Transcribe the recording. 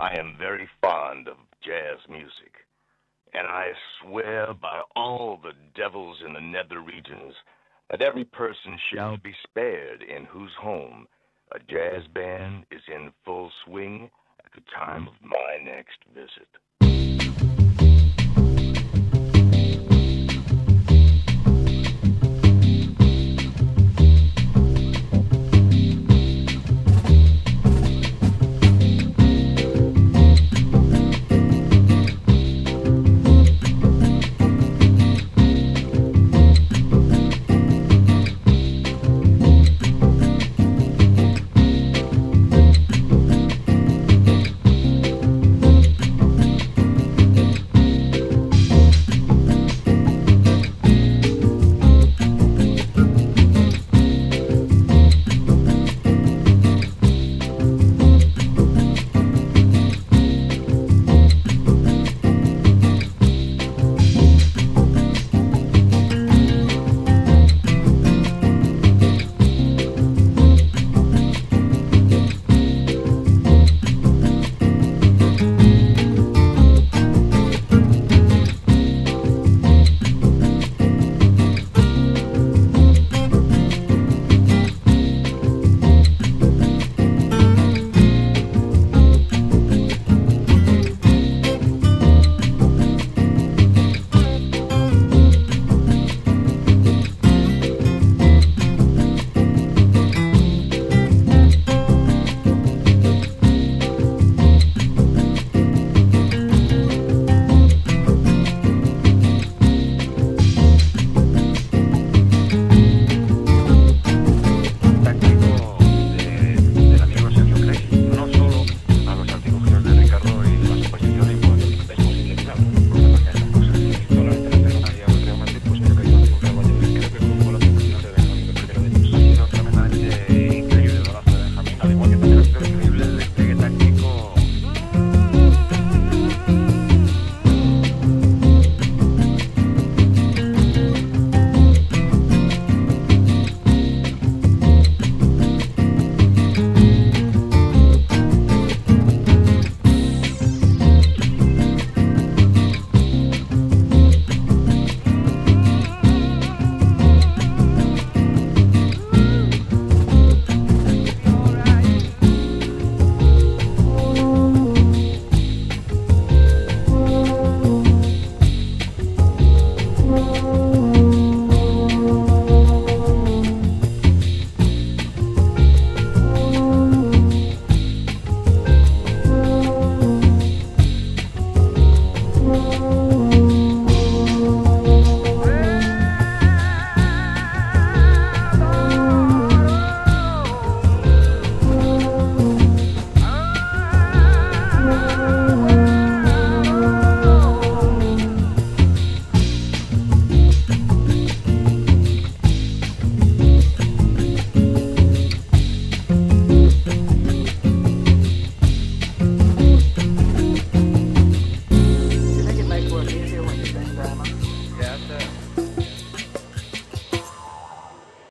I am very fond of jazz music, and I swear by all the devils in the nether regions that every person shall be spared in whose home a jazz band is in full swing at the time of my next visit.